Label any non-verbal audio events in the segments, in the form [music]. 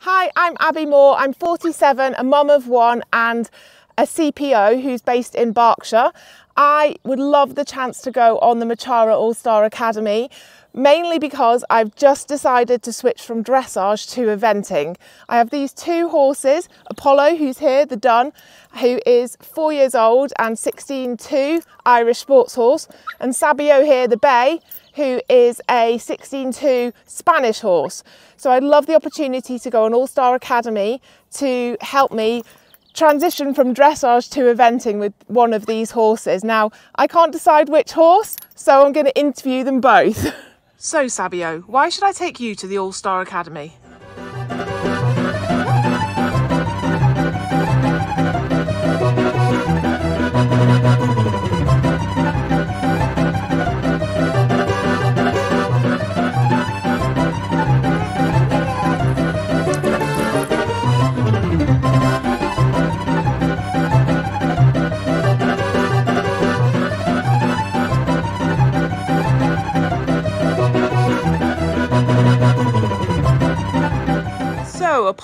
Hi, I'm Aby Moore. I'm 47, a mum of one, and a CPO who's based in Berkshire. I would love the chance to go on the Mochara All Star Academy, mainly because I've just decided to switch from dressage to eventing. I have these two horses Apollo, who's here, the dun, who is four years old and 16-2 Irish sports horse, and Sabio here, the bay, who is a 16-2 Spanish horse. So I'd love the opportunity to go on All Star Academy to help me transition from dressage to eventing with one of these horses. Now, I can't decide which horse, so I'm going to interview them both. [laughs] so, Sabio, why should I take you to the All Star Academy?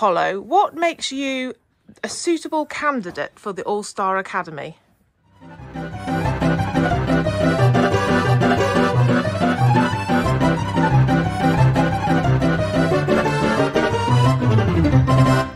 Apollo, what makes you a suitable candidate for the All Star Academy?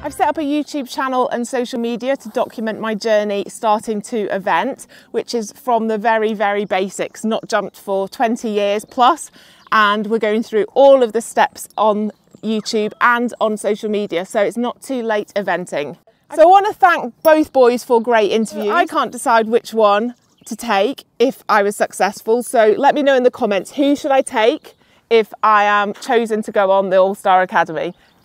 I've set up a YouTube channel and social media to document my journey starting to event, which is from the very, very basics, not jumped for 20 years plus, And we're going through all of the steps on YouTube and on social media, so it's not too late eventing. So I want to thank both boys for great interviews. I can't decide which one to take if I was successful, so let me know in the comments who should I take if I am chosen to go on the All Star Academy.